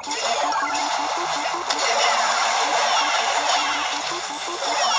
Thank you.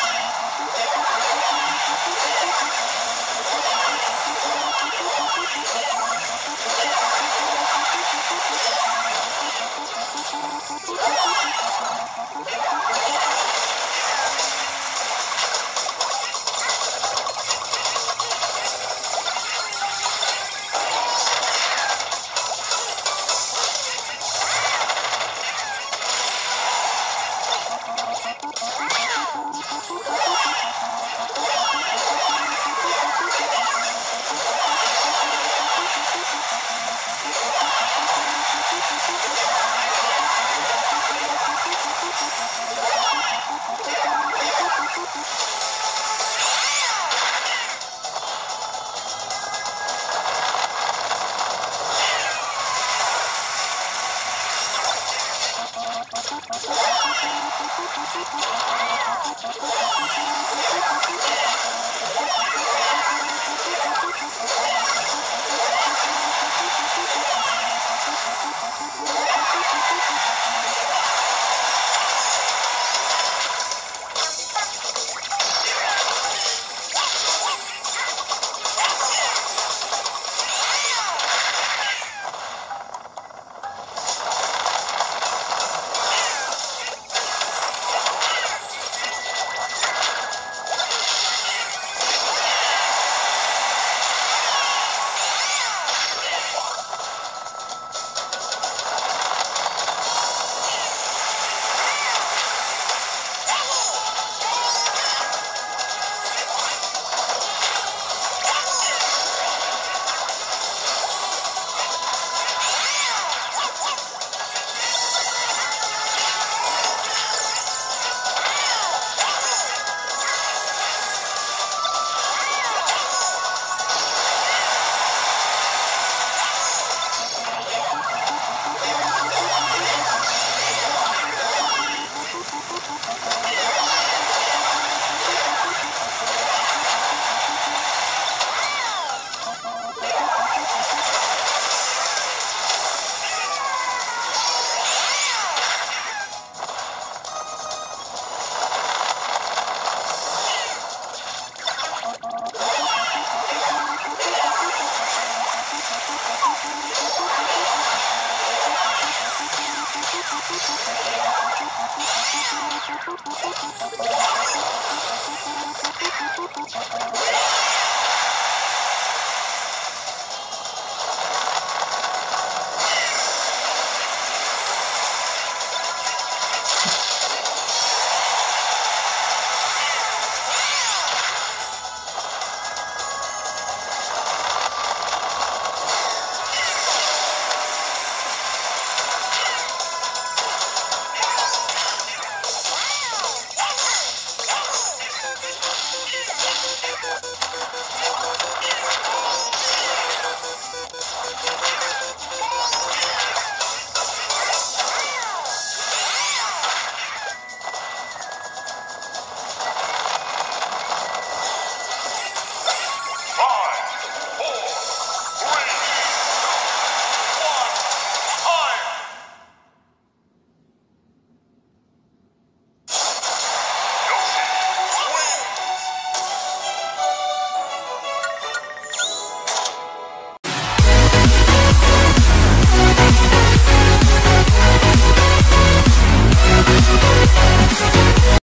フフフフ。